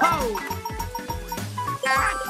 Ho! Ah!